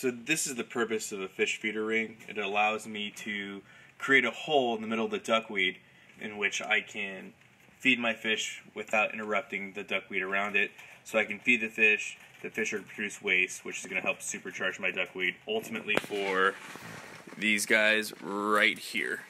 So this is the purpose of a fish feeder ring. It allows me to create a hole in the middle of the duckweed in which I can feed my fish without interrupting the duckweed around it. So I can feed the fish, the fish are produce waste, which is going to help supercharge my duckweed, ultimately for these guys right here.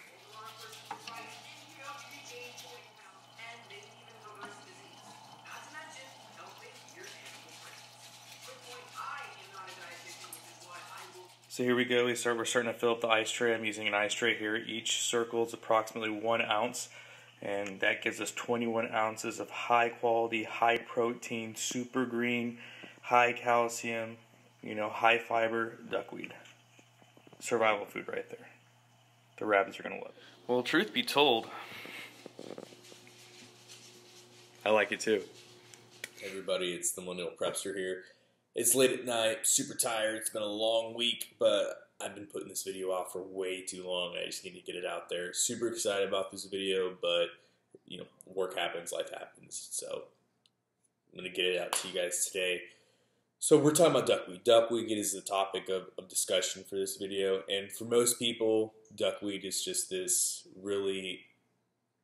So here we go. We start. We're starting to fill up the ice tray. I'm using an ice tray here. Each circle is approximately one ounce, and that gives us 21 ounces of high quality, high protein, super green, high calcium, you know, high fiber duckweed. Survival food right there. The rabbits are gonna love it. Well, truth be told, I like it too. everybody. It's the Millennial Prepster here. It's late at night, super tired. It's been a long week, but I've been putting this video off for way too long. I just need to get it out there. Super excited about this video, but you know, work happens, life happens. So I'm gonna get it out to you guys today. So we're talking about duckweed. Duckweed is the topic of, of discussion for this video, and for most people, duckweed is just this really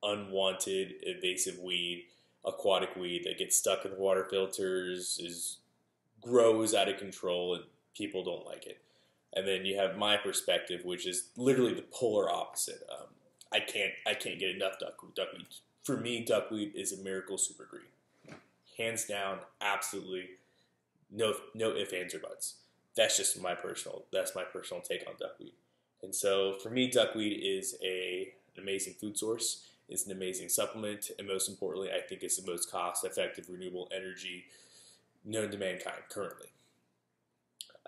unwanted, invasive weed aquatic weed that gets stuck in the water filters, is grows out of control, and people don't like it. And then you have my perspective, which is literally the polar opposite. Um, I can't I can't get enough duckweed. Duckweed for me, duckweed is a miracle super green, hands down, absolutely. No no ifs ands or buts. That's just my personal that's my personal take on duckweed. And so for me, duckweed is a an amazing food source. It's an amazing supplement, and most importantly, I think it's the most cost-effective renewable energy known to mankind currently.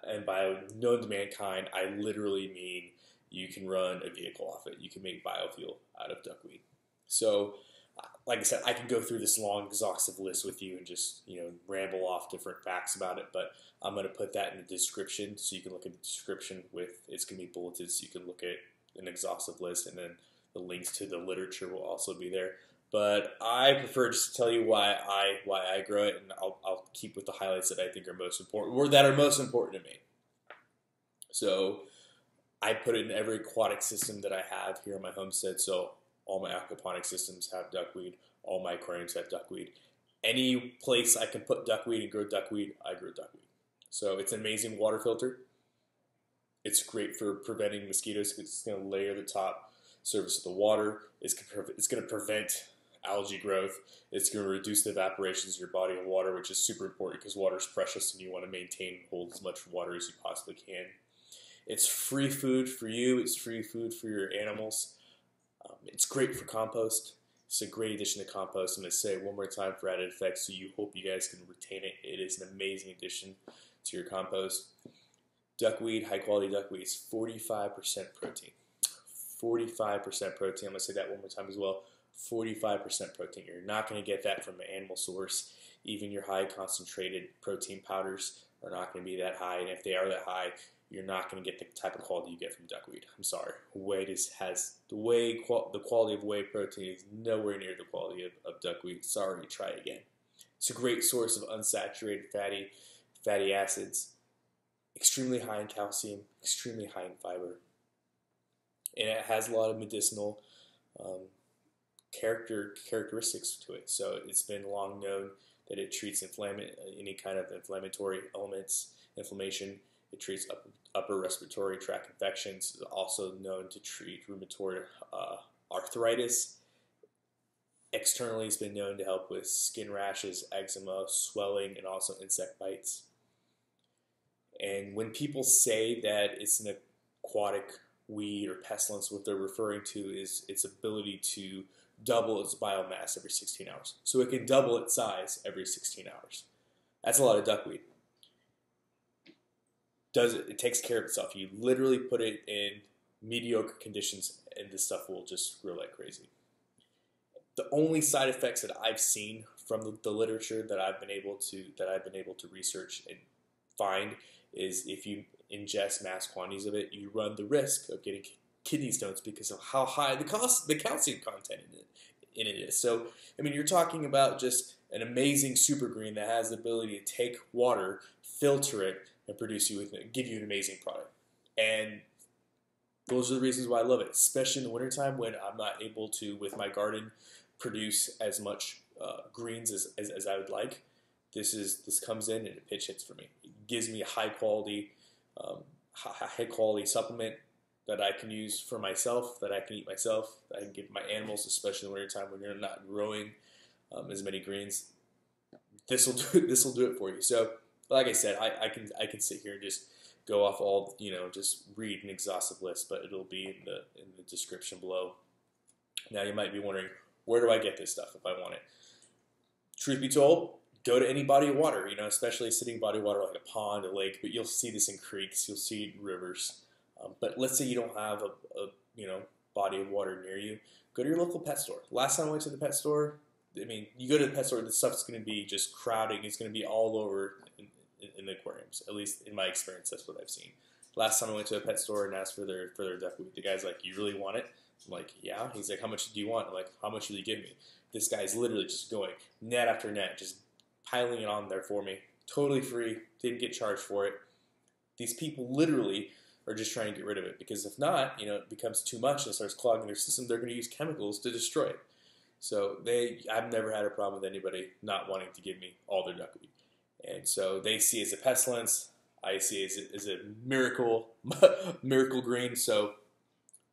And by known to mankind, I literally mean you can run a vehicle off it. You can make biofuel out of duckweed. So, uh, like I said, I can go through this long, exhaustive list with you and just you know ramble off different facts about it. But I'm going to put that in the description, so you can look at the description with it's going to be bulleted, so you can look at an exhaustive list, and then the links to the literature will also be there. But I prefer just to tell you why I why I grow it, and I'll, I'll keep with the highlights that I think are most important, or that are most important to me. So I put it in every aquatic system that I have here on my homestead. So all my aquaponic systems have duckweed. All my aquariums have duckweed. Any place I can put duckweed and grow duckweed, I grow duckweed. So it's an amazing water filter. It's great for preventing mosquitoes it's going to layer the top surface of the water. It's going to prevent algae growth. It's going to reduce the evaporations of your body of water, which is super important because water is precious and you want to maintain and hold as much water as you possibly can. It's free food for you. It's free food for your animals. Um, it's great for compost. It's a great addition to compost. I'm going to say it one more time for added effect, so you hope you guys can retain it. It is an amazing addition to your compost. Duckweed, high quality duckweed, is 45% protein. 45% protein. I'm going to say that one more time as well. 45% protein. You're not going to get that from an animal source. Even your high concentrated protein powders are not going to be that high. And if they are that high, you're not going to get the type of quality you get from duckweed. I'm sorry. Whey is, has the whey the quality of whey protein is nowhere near the quality of, of duckweed. Sorry, try again. It's a great source of unsaturated fatty fatty acids, extremely high in calcium, extremely high in fiber, and it has a lot of medicinal um, character characteristics to it. So it's been long known that it treats inflammation, any kind of inflammatory elements, inflammation. It treats upper, upper respiratory tract infections. It's also known to treat rheumatoid uh, arthritis. Externally, it's been known to help with skin rashes, eczema, swelling, and also insect bites. And when people say that it's an aquatic weed or pestilence, what they're referring to is its ability to double its biomass every 16 hours. So it can double its size every 16 hours. That's a lot of duckweed. Does it? It takes care of itself. You literally put it in mediocre conditions, and this stuff will just grow like crazy. The only side effects that I've seen from the, the literature that I've been able to that I've been able to research and find is if you ingest mass quantities of it, you run the risk of getting kidney stones because of how high the cost, the calcium content in it, in it is. So, I mean, you're talking about just an amazing super green that has the ability to take water, filter it, and produce you with give you an amazing product. And those are the reasons why I love it, especially in the wintertime when I'm not able to, with my garden, produce as much uh, greens as, as, as, I would like. This is this comes in and it pitch hits for me. It gives me a high quality, um, high quality supplement that I can use for myself, that I can eat myself, that I can give my animals, especially in the wintertime when you're not growing um, as many greens. This will do this will do it for you. So, like I said, I, I can I can sit here and just go off all you know, just read an exhaustive list, but it'll be in the in the description below. Now you might be wondering, where do I get this stuff if I want it? Truth be told, go to any body of water, you know, especially sitting body of water like a pond, a lake, but you'll see this in creeks, you'll see rivers. Um, but let's say you don't have a, a, you know body of water near you, go to your local pet store. Last time I went to the pet store, I mean, you go to the pet store, the stuff's going to be just crowding. It's going to be all over in, in, in, the aquariums. At least in my experience, that's what I've seen. Last time I went to a pet store and asked for their for their duckweed, the guy's like, "You really want it?" I'm like, "Yeah." He's like, "How much do you want?" I'm like, "How much will you give me?" This guy's literally just going net after net, just piling it on there for me, totally free. Didn't get charged for it. These people literally are just trying to get rid of it because if not, you know, it becomes too much and starts clogging their system. They're going to use chemicals to destroy it. So they, I've never had a problem with anybody not wanting to give me all their duckweed, and so they see it as a pestilence. I see it as a, as a miracle, miracle green. So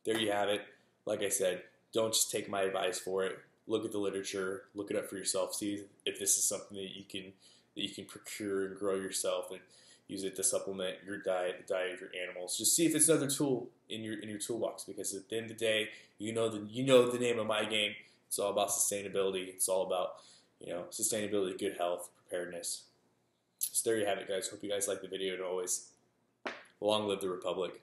there you have it. Like I said, don't just take my advice for it. Look at the literature, look it up for yourself. See if this is something that you can that you can procure and grow yourself and use it to supplement your diet, the diet of your animals. Just see if it's another tool in your in your toolbox because at the end of the day, you know the you know the name of my game. It's all about sustainability. It's all about you know sustainability, good health, preparedness. So there you have it, guys. Hope you guys like the video. And always, long live the Republic.